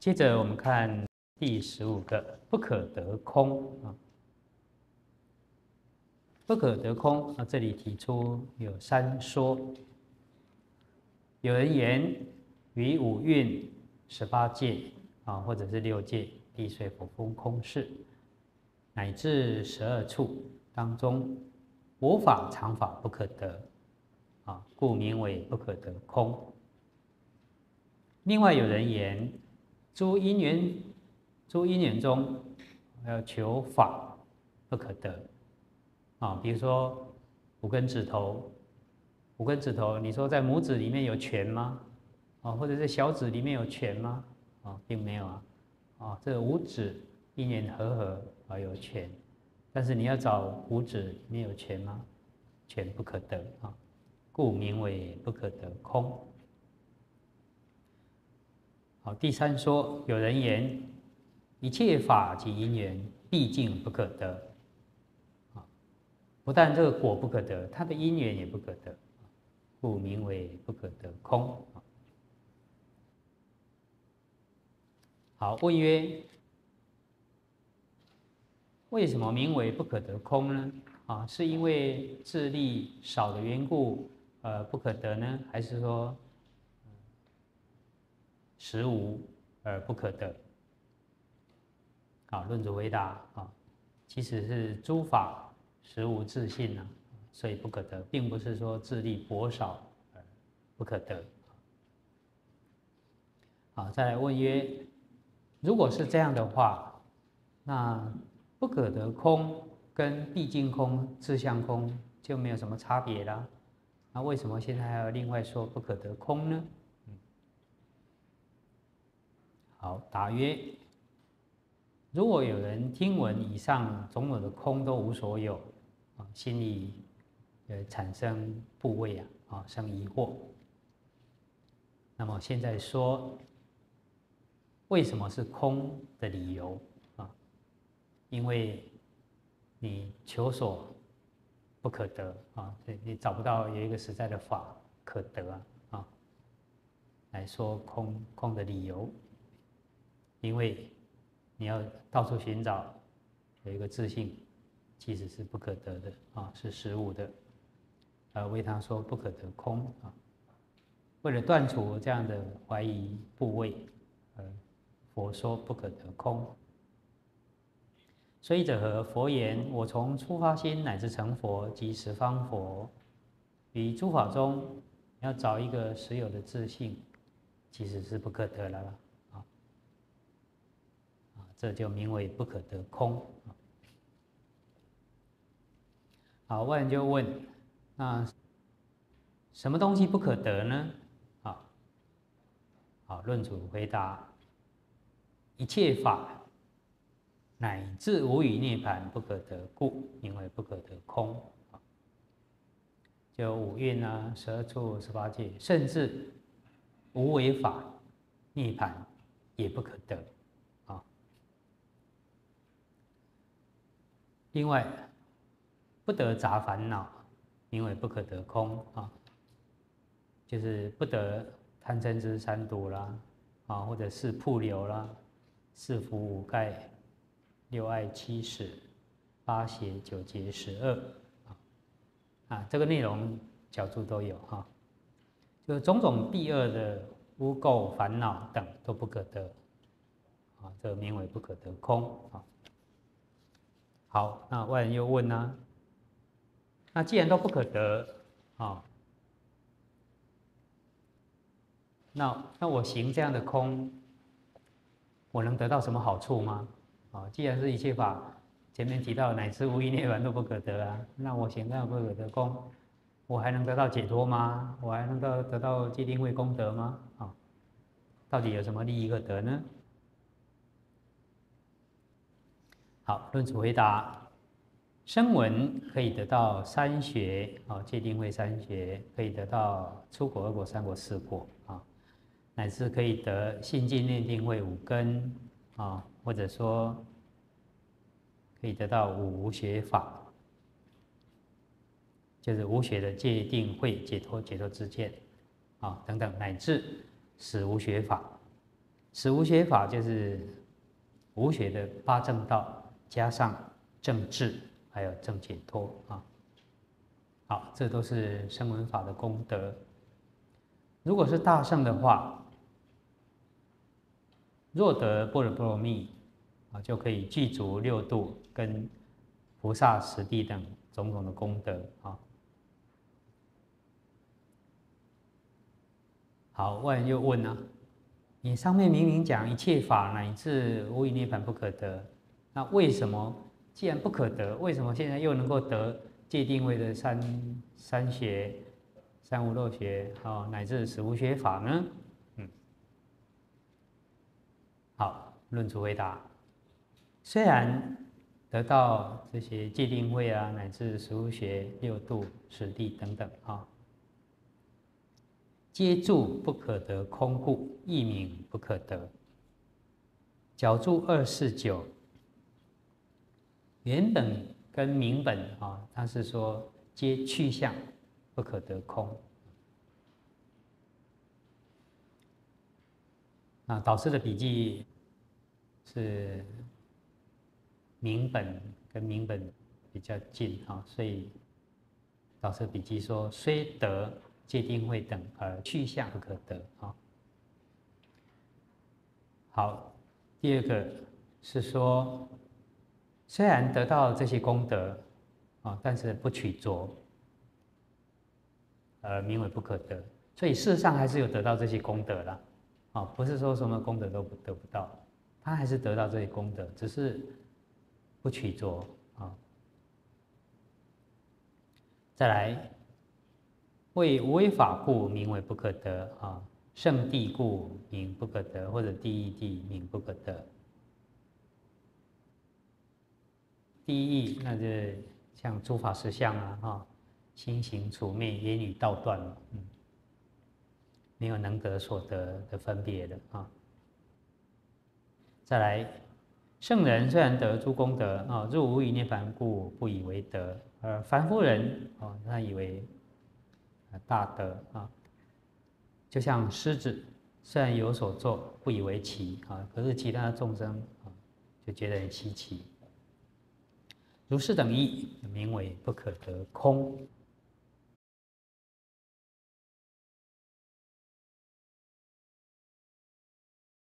接着我们看第十五个不可得空啊，不可得空啊，这里提出有三说。有人言于五蕴十八界啊，或者是六界地水火风空世，乃至十二处当中，无法常法不可得啊，故名为不可得空。另外有人言。诸因缘，诸因缘中，要求法不可得啊。比如说五根指头，五根指头，你说在拇指里面有拳吗？啊，或者在小指里面有拳吗？啊，并没有啊。啊，这五指因缘合合而有拳，但是你要找五指里面有拳吗？拳不可得啊，故名为不可得空。第三说，有人言，一切法及因缘，毕竟不可得。不但这个果不可得，它的因缘也不可得，故名为不可得空。好，问曰，为什么名为不可得空呢？啊，是因为智力少的缘故，呃，不可得呢？还是说？实无而不可得。好，论主回答啊，其实是诸法实无自性呢，所以不可得，并不是说智力薄少而不可得。好，再来问曰：如果是这样的话，那不可得空跟毕竟空、自相空就没有什么差别啦？那为什么现在还要另外说不可得空呢？好，答曰：如果有人听闻以上种种的空都无所有，啊，心里呃产生部位啊，啊生疑惑。那么现在说，为什么是空的理由啊？因为你求所不可得啊，你你找不到有一个实在的法可得啊，啊，来说空空的理由。因为你要到处寻找有一个自信，其实是不可得的啊，是实无的。呃，为他说不可得空啊，为了断除这样的怀疑部位，呃，佛说不可得空。所以者何？佛言：我从初发心乃至成佛及十方佛，于诸法中要找一个实有的自信，其实是不可得了。这就名为不可得空。好，外人就问：那什么东西不可得呢？啊，好，论主回答：一切法乃至无与涅盘不可得，故名为不可得空。就五蕴啊，十二处、十八界，甚至无为法涅盘也不可得。另外，不得杂烦恼，名为不可得空啊，就是不得贪嗔痴三毒啦，啊，或者是瀑流啦，四福五盖，六爱七使，八邪九劫十恶啊，啊，这个内容角度都有哈，就是种种弊恶的污垢烦恼等都不可得，啊，这个名为不可得空啊。好，那外人又问呢？那既然都不可得啊，那那我行这样的空，我能得到什么好处吗？啊，既然是一切法，前面提到乃至无一涅槃都不可得啊，那我行这样不可得空，我还能得到解脱吗？我还能得得到界定位功德吗？啊，到底有什么利益可得呢？好，论主回答：声闻可以得到三学啊，界定慧三学可以得到出果、二果、三果、四果啊，乃至可以得心境念定慧五根啊，或者说可以得到五无学法，就是无学的界定慧解脱、解脱之见啊等等，乃至死无学法。死无学法就是无学的八正道，加上政治，还有正解脱啊。好，这都是声闻法的功德。如果是大圣的话，若得般若波罗蜜啊，就可以具足六度跟菩萨、十地等种种的功德啊。好，外人又问呢，你上面明明讲一切法乃至无以涅盘不可得，那为什么既然不可得，为什么现在又能够得？界定位的三三学、三无漏学啊，乃至实无学法呢？嗯，好，论主回答。虽然得到这些界定位啊，乃至实无学、六度、十地等等啊，皆住不可得空故，一名不可得。角住二四九，原本。跟明本啊，他是说皆去向不可得空。啊，导师的笔记是明本跟明本比较近啊，所以导师笔记说虽得界定会等，而去向不可得啊。好，第二个是说。虽然得到这些功德，啊，但是不取着，呃，名为不可得。所以事实上还是有得到这些功德了，啊，不是说什么功德都不得不到，他还是得到这些功德，只是不取着啊。再来，为无为法故名为不可得啊，圣地故名不可得，或者第一地名不可得。第一，那就像诸法实相啊，哈，心行处灭，言语道断了，嗯，没有能得所得的分别的啊。再来，圣人虽然得诸功德啊，入无余涅盘故不以为得；而凡夫人啊，他以为大德啊，就像狮子，虽然有所作，不以为奇啊，可是其他的众生啊，就觉得很稀奇。如是等义，名为不可得空。